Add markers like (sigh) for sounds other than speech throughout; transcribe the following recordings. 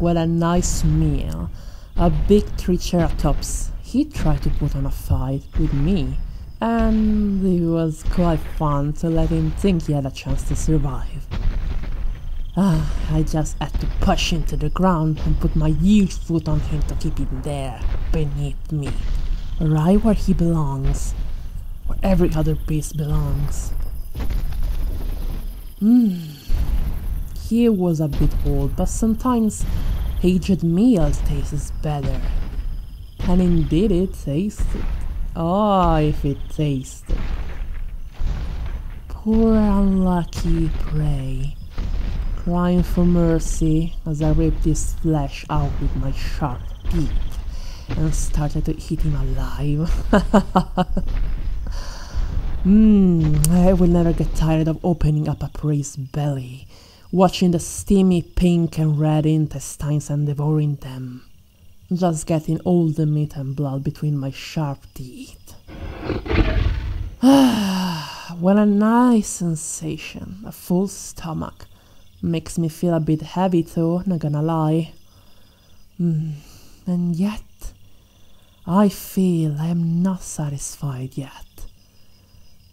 What a nice meal. A big triceratops. He tried to put on a fight with me, and it was quite fun to let him think he had a chance to survive. Ah, I just had to push him to the ground and put my huge foot on him to keep him there, beneath me, right where he belongs, where every other beast belongs. Hmm. He was a bit old, but sometimes aged meal tastes better. And indeed it tasted. Oh, ah, if it tasted. Poor unlucky prey, crying for mercy as I ripped his flesh out with my sharp teeth and started to eat him alive. Mmm, (laughs) I will never get tired of opening up a prey's belly, watching the steamy pink and red intestines and devouring them. Just getting all the meat and blood between my sharp teeth. (sighs) Ah, what a nice sensation, a full stomach. Makes me feel a bit heavy though, not gonna lie. Mm, and yet, I feel I am not satisfied yet.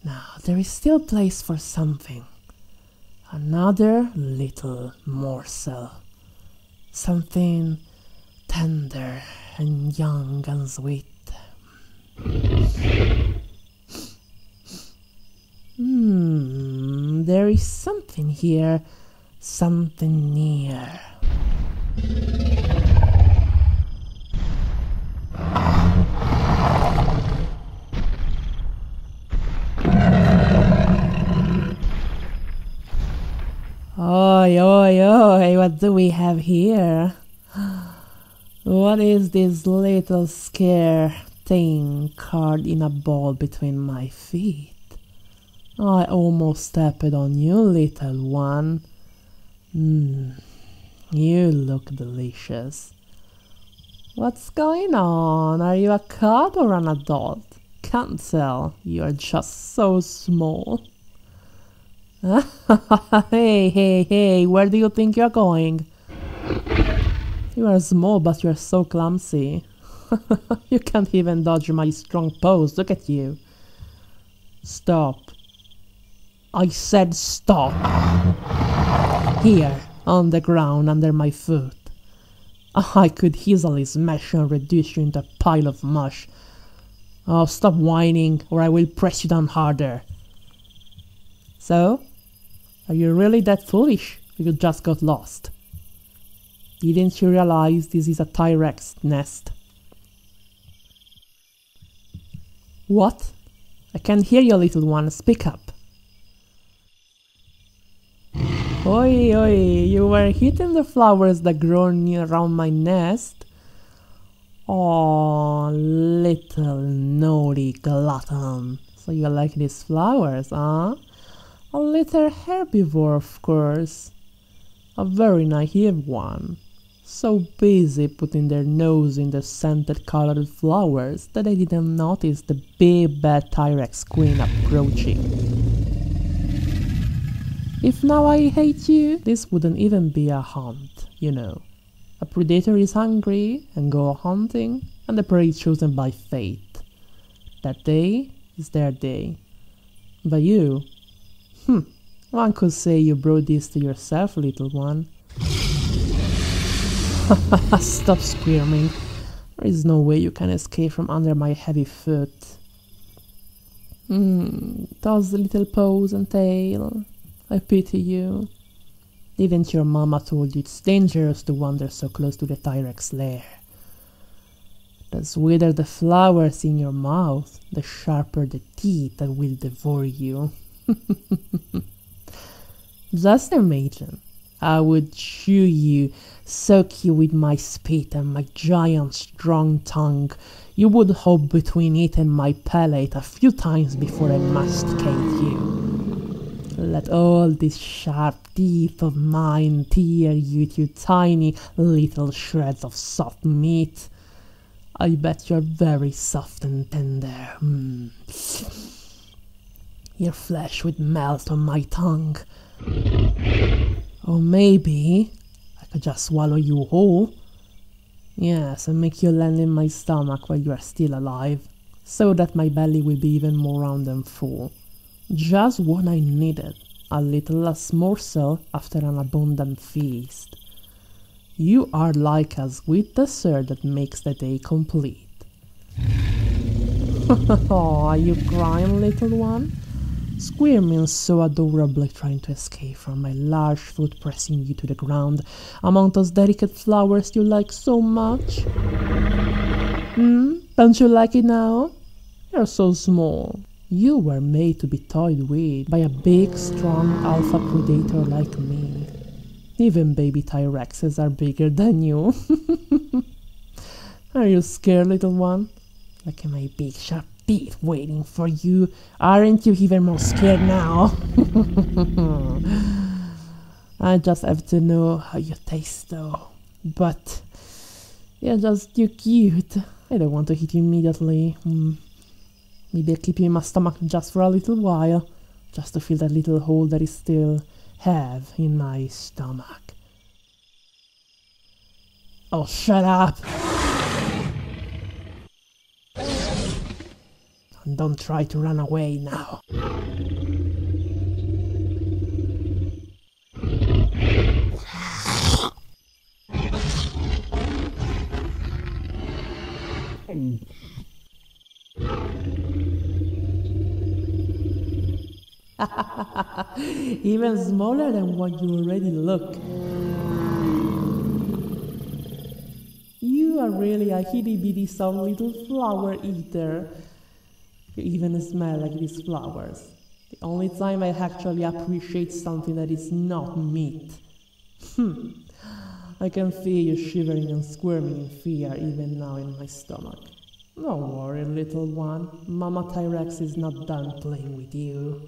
Now, there is still place for something. Another little morsel. Something tender and young and sweet. Hmm, there is something here, something near. Oi, oi, oi, what do we have here? What is this little scare thing carved in a ball between my feet? I almost stepped on you, little one. Mmm, you look delicious. What's going on? Are you a cub or an adult? Can't tell. You're just so small. (laughs) hey, hey, hey, where do you think you're going? You are small, but you're so clumsy. (laughs) you can't even dodge my strong pose. Look at you. Stop. I said stop. Here, on the ground under my foot. (laughs) I could easily smash and reduce you into a pile of mush. Oh, stop whining, or I will press you down harder. So, are you really that foolish? You just got lost. Didn't you realize this is a T-Rex nest? What? I can't hear you, little one. Speak up. Oi, oi, you were hitting the flowers that grow near around my nest? Oh, little naughty glutton. So you like these flowers, huh? A little herbivore, of course. A very naive one. So busy putting their nose in the scented colored flowers that they didn't notice the big bad T-Rex queen approaching. If now I hate you, this wouldn't even be a hunt, you know. A predator is hungry and go hunting, and the prey is chosen by fate. That day is their day. But you, Hmm, one could say you brought this to yourself, little one. (laughs) Stop screaming. There is no way you can escape from under my heavy foot. Hmm, those little paws and tail. I pity you. Didn't your mama told you it's dangerous to wander so close to the T-Rex lair? The sweeter the flowers in your mouth, the sharper the teeth that will devour you. (laughs) Just imagine. I would chew you, soak you with my spit and my giant strong tongue. You would hop between it and my palate a few times before I masticate you. Let all these sharp teeth of mine tear you to tiny little shreds of soft meat. I bet you're very soft and tender. Mm. Your flesh would melt on my tongue. Or maybe I could just swallow you whole. Yes, and make you land in my stomach while you are still alive, so that my belly will be even more round and full. Just what I needed, a little less morsel after an abundant feast. You are like a sweet dessert that makes the day complete. (laughs) oh, are you crying, little one? Squirming so adorably, trying to escape from my large foot pressing you to the ground among those delicate flowers you like so much. Hmm? Don't you like it now? You're so small. You were made to be toyed with by a big, strong alpha predator like me. Even baby T-Rexes are bigger than you. (laughs) are you scared, little one? Look at my big sharp waiting for you. Aren't you even more scared now? (laughs) I just have to know how you taste though. But you're just too cute. I don't want to hit you immediately. Mm. Maybe I'll keep you in my stomach just for a little while, just to fill that little hole that is still have in my stomach. Oh, shut up! Don't try to run away now. (laughs) Even smaller than what you already look. You are really a itty bitty some little flower eater. You even smell like these flowers. The only time I actually appreciate something that is not meat. Hmm. I can feel you shivering and squirming in fear even now in my stomach. Don't worry, little one. Mama T-Rex is not done playing with you.